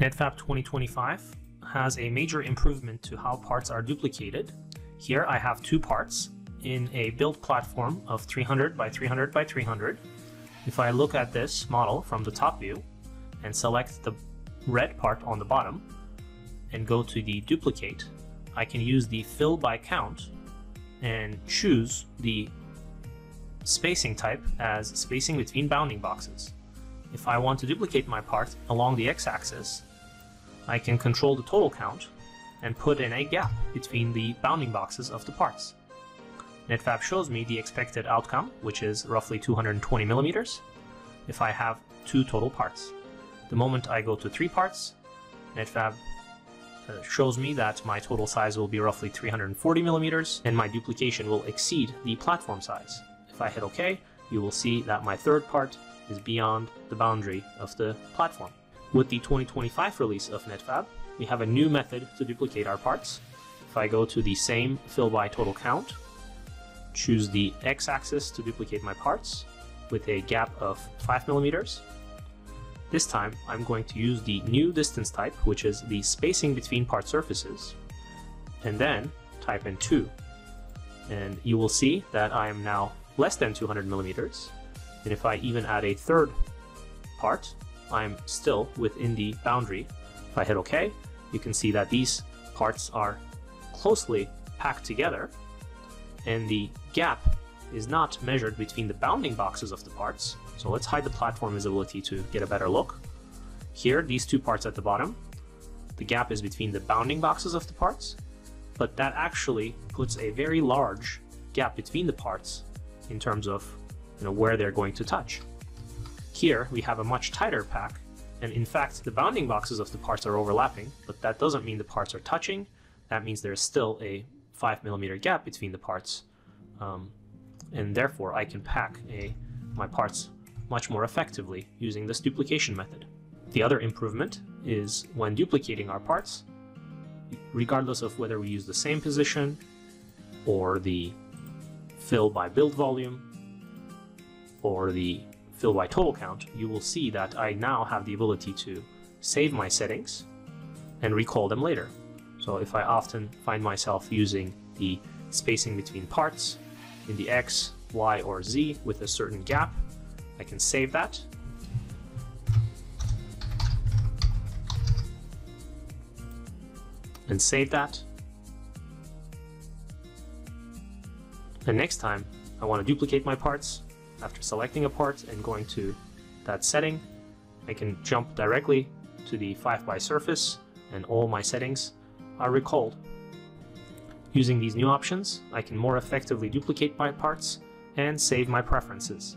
Netfabb 2025 has a major improvement to how parts are duplicated. Here I have two parts in a build platform of 300 by 300 by 300. If I look at this model from the top view and select the red part on the bottom and go to the duplicate, I can use the fill by count and choose the spacing type as spacing between bounding boxes. If I want to duplicate my part along the x-axis, I can control the total count and put in a gap between the bounding boxes of the parts. Netfabb shows me the expected outcome, which is roughly 220 millimeters, if I have two total parts. The moment I go to three parts, Netfabb uh, shows me that my total size will be roughly 340 millimeters, and my duplication will exceed the platform size. If I hit OK, you will see that my third part is beyond the boundary of the platform. With the 2025 release of Netfabb, we have a new method to duplicate our parts. If I go to the same fill by total count, choose the x-axis to duplicate my parts with a gap of 5 millimeters. This time I'm going to use the new distance type, which is the spacing between part surfaces, and then type in 2. And you will see that I am now less than 200 millimeters, and if I even add a third part, I'm still within the boundary. If I hit OK, you can see that these parts are closely packed together and the gap is not measured between the bounding boxes of the parts. So let's hide the platform visibility to get a better look. Here, these two parts at the bottom, the gap is between the bounding boxes of the parts, but that actually puts a very large gap between the parts in terms of you know, where they're going to touch. Here we have a much tighter pack, and in fact the bounding boxes of the parts are overlapping, but that doesn't mean the parts are touching. That means there's still a 5 millimeter gap between the parts, um, and therefore I can pack a, my parts much more effectively using this duplication method. The other improvement is when duplicating our parts, regardless of whether we use the same position or the fill by build volume or the fill by total count, you will see that I now have the ability to save my settings and recall them later. So if I often find myself using the spacing between parts in the X, Y, or Z with a certain gap, I can save that. And save that. And next time I want to duplicate my parts, after selecting a part and going to that setting, I can jump directly to the 5x surface and all my settings are recalled. Using these new options, I can more effectively duplicate my parts and save my preferences.